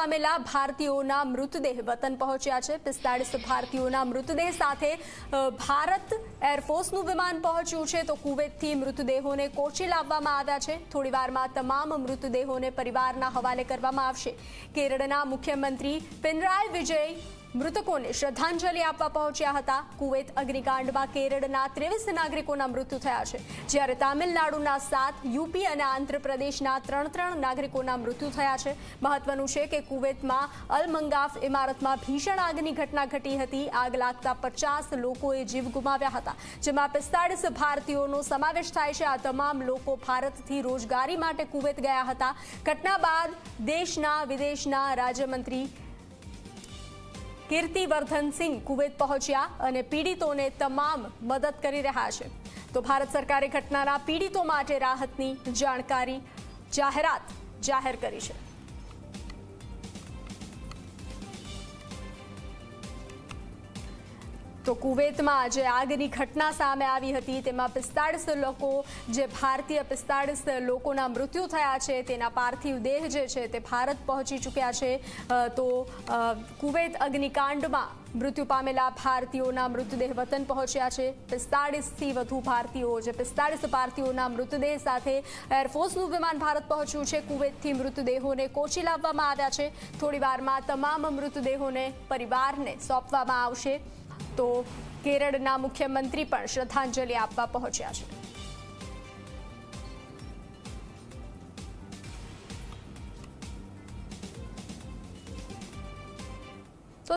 પામેલા ભારતીયોના મૃતદેહ વતન પહોંચ્યા છે. પિસ્તાળીસ ભારતીયોના મૃતદેહ સાથે ભારત એરફોર્સનું વિમાન પહોંચ્યું છે. તો કુવેતથી મૃતદેહોને કોચી લાવવામાં આવ્યા છે. થોડીવારમાં તમામ મૃતદેહોને પરિવારના હવાલે કરવામાં આવશે. કેરળના મુખ્યમંત્રી પિનરાય વિજય મૃતકોને શ્રદ્ધાંજલિ આપવા પહોંચ્યા હતા. કુવેત અગ્નિકાંડમાં કેરળના ત્રેવીસ નાગરિકોના મૃત્યુ થયા છે. જ્યારે તામિલનાડુના સાત, યુપી અને આંધ્રપ્રદેશના ત્રણ ત્રણ નાગરિકોના મૃત્યુ થયા છે. મહત્વનું છે કે કુવેતમાં અલમંગાફ ઇમારતમાં ભીષણ આગની ઘટના ઘટી હતી. આગ લાગતા પચાસ લોકોએ જીવ ગુમાવ્યા હતા, જેમાં પિસ્તાળીસ ભારતીયોનો સમાવેશ થાય છે. આ તમામ લોકો ભારતથી રોજગારી માટે કુવેત ગયા હતા. ઘટના બાદ દેશના વિદેશના રાજ્યમંત્રી કીર્તિવર્ધન સિંહ કુવેત પહોંચ્યા અને પીડિતોને તમામ મદદ કરી રહ્યા છે. તો ભારત સરકારે ઘટનાના પીડિતો માટે રાહતની જાણકારી જાહેરાત જાહેર કરી છે. તો કુવેતમાં જે આગની ઘટના સામે આવી હતી. તેમાં પિસ્તાળીસ લોકો, જે ભારતીય પિસ્તાળીસ લોકોના મૃત્યુ થયા છે, તેના પાર્થિવ દેહ જે છે તે ભારત પહોંચી ચૂક્યા છે. તો કુવેત અગ્નિકાંડમાં મૃત્યુ પામેલા ભારતીયોના મૃતદેહ વતન પહોંચ્યા છે. પિસ્તાળીસથી વધુ ભારતીયો, જે પિસ્તાળીસ ભારતીયોના મૃતદેહ સાથે એરફોર્સનું વિમાન ભારત પહોંચ્યું છે. કુવેતથી મૃતદેહોને કોચી લાવવામાં આવ્યા છે. થોડીવારમાં તમામ મૃતદેહોને પરિવારને સોંપવામાં આવશે. તો કેરળના મુખ્યમંત્રી પણ શ્રદ્ધાંજલિ આપવા પહોંચ્યા છે.